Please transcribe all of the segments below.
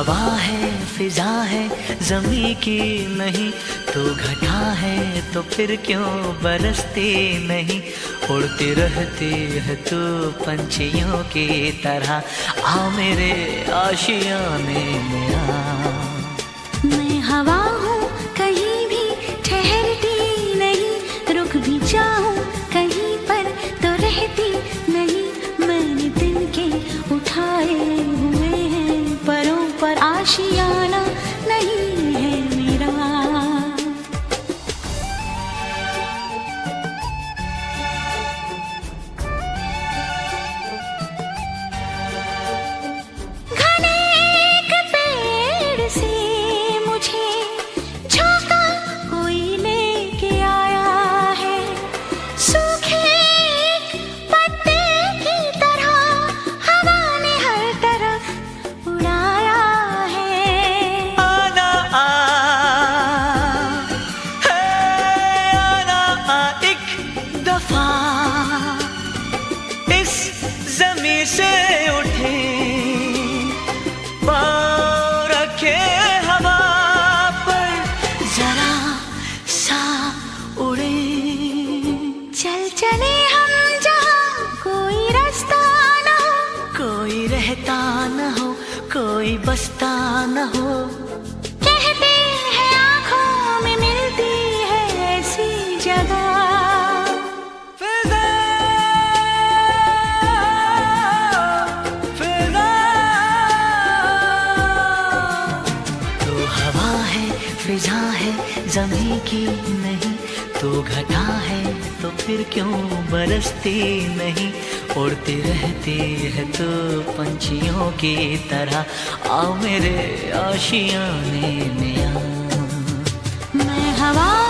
हवा है, फिजा है, जमी की नहीं तो घटा है तो फिर क्यों बरसती नहीं? उड़ती रहती है तू पंछियों की तरह, आ मेरे आशियाने में आ से उठे। पाँव रखे हवा पर। जरा सा उड़े। चल चले हम जहाँ कोई रास्ता न हो। कोई रहता न हो कोई बसता न हो। कहते हैं हवा है, फिजा है जमी की नहीं तो घटा है तो फिर क्यों बरसती नहीं? उड़ते रहते है तो पंछियों की तरह। आओ मेरे आशियाने में आ मैं हवा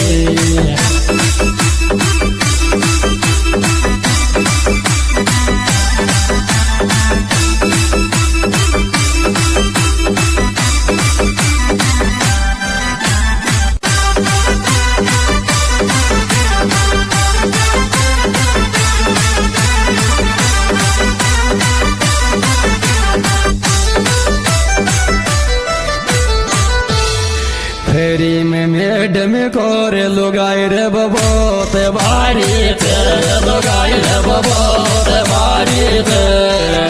फेरी में मेड में कोर लुगाई रे बबो, ते बारी लुगाई रे बबो, ते बारी